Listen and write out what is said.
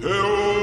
Hell oh.